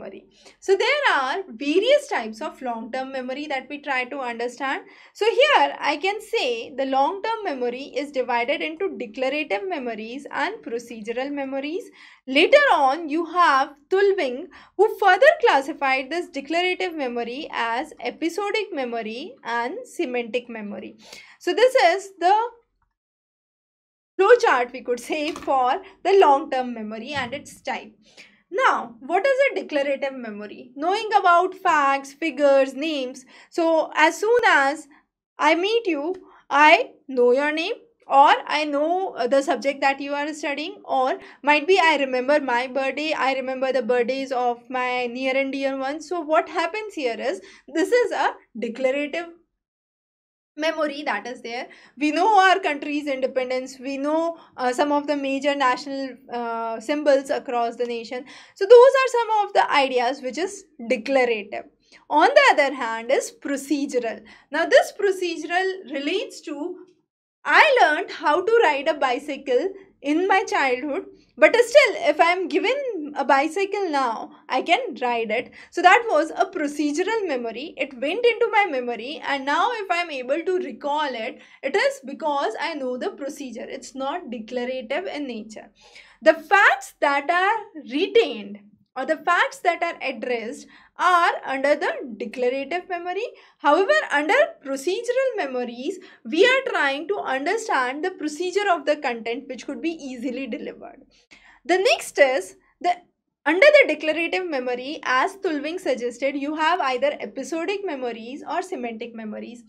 memory. So there are various types of long-term memory that we try to understand. So here I can say the long-term memory is divided into declarative memories and procedural memories. Later on you have Tulving who further classified this declarative memory as episodic memory and semantic memory. So this is the flowchart we could say for the long-term memory and its type. Now, what is a declarative memory? Knowing about facts, figures, names. So, as soon as I meet you, I know your name or I know uh, the subject that you are studying, or might be I remember my birthday, I remember the birthdays of my near and dear ones. So, what happens here is this is a declarative memory that is there. We know our country's independence. We know uh, some of the major national uh, symbols across the nation. So those are some of the ideas which is declarative. On the other hand is procedural. Now this procedural relates to i learned how to ride a bicycle in my childhood but still if i am given a bicycle now. I can ride it. So that was a procedural memory. It went into my memory and now if i'm able to recall it it is because i know the procedure. It's not declarative in nature. The facts that are retained or the facts that are addressed are under the declarative memory. However, under procedural memories, we are trying to understand the procedure of the content which could be easily delivered. The next is the under the declarative memory, as Tulving suggested, you have either episodic memories or semantic memories.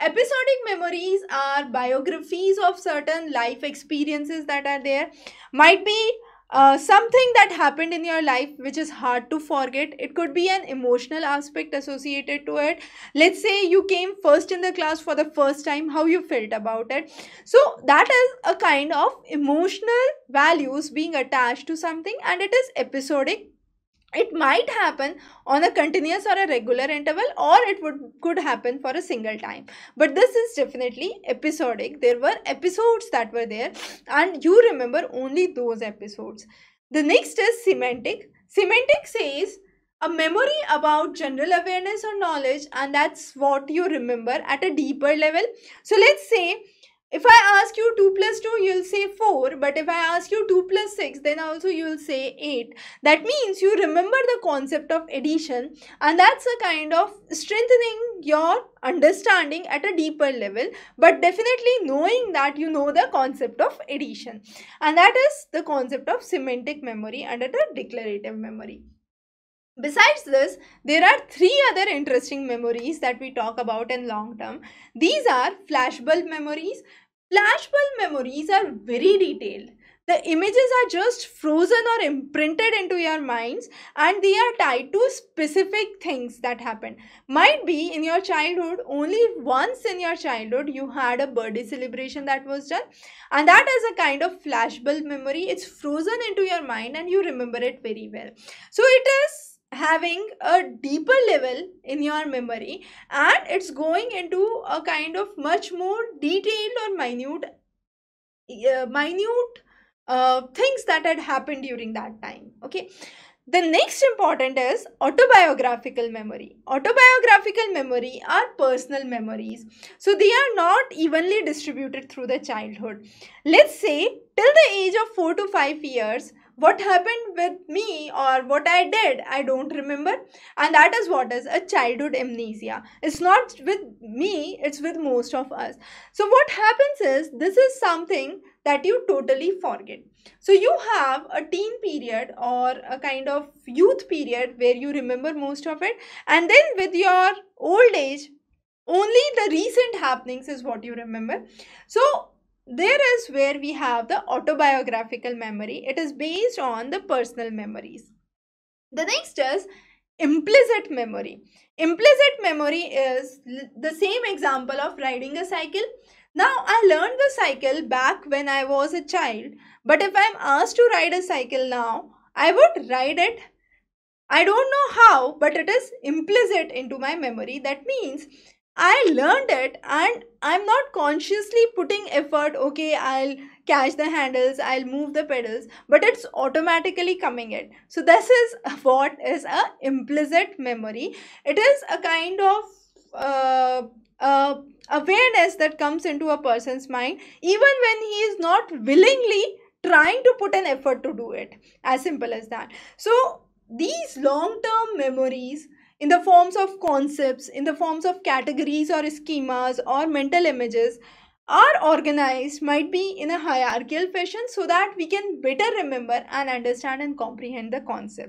Episodic memories are biographies of certain life experiences that are there. Might be uh, something that happened in your life which is hard to forget. It could be an emotional aspect associated to it. Let's say you came first in the class for the first time how you felt about it. So that is a kind of emotional values being attached to something and it is episodic it might happen on a continuous or a regular interval or it would could happen for a single time. But this is definitely episodic. There were episodes that were there and you remember only those episodes. The next is semantic. Semantic says a memory about general awareness or knowledge and that's what you remember at a deeper level. So let's say if I ask you 2 plus 2, you'll say 4. But if I ask you 2 plus 6, then also you'll say 8. That means you remember the concept of addition and that's a kind of strengthening your understanding at a deeper level. But definitely knowing that you know the concept of addition. And that is the concept of semantic memory under the declarative memory. Besides this, there are three other interesting memories that we talk about in long term. These are flashbulb memories. Flashbulb memories are very detailed. The images are just frozen or imprinted into your minds and they are tied to specific things that happened. Might be in your childhood, only once in your childhood you had a birthday celebration that was done and that is a kind of flashbulb memory. It's frozen into your mind and you remember it very well. So it is having a deeper level in your memory and it's going into a kind of much more detailed or minute uh, minute uh, things that had happened during that time okay? The next important is autobiographical memory. Autobiographical memory are personal memories. So they are not evenly distributed through the childhood. Let's say till the age of 4 to 5 years what happened with me or what I did, I don't remember. And that is what is a childhood amnesia. It's not with me, it's with most of us. So, what happens is this is something that you totally forget. So, you have a teen period or a kind of youth period where you remember most of it, and then with your old age, only the recent happenings is what you remember. So, there is where we have the autobiographical memory. It is based on the personal memories. The next is implicit memory. Implicit memory is the same example of riding a cycle. Now, I learned the cycle back when I was a child, but if I'm asked to ride a cycle now, I would ride it. I don't know how, but it is implicit into my memory. That means I learned it and I'm not consciously putting effort, okay, I'll catch the handles i'll move the pedals but it's automatically coming in. So this is what is a implicit memory. It is a kind of uh, uh, awareness that comes into a person's mind even when he is not willingly trying to put an effort to do it. As simple as that. So these long term memories in the forms of concepts in the forms of categories or schemas or mental images are organized might be in a hierarchical fashion so that we can better remember and understand and comprehend the concept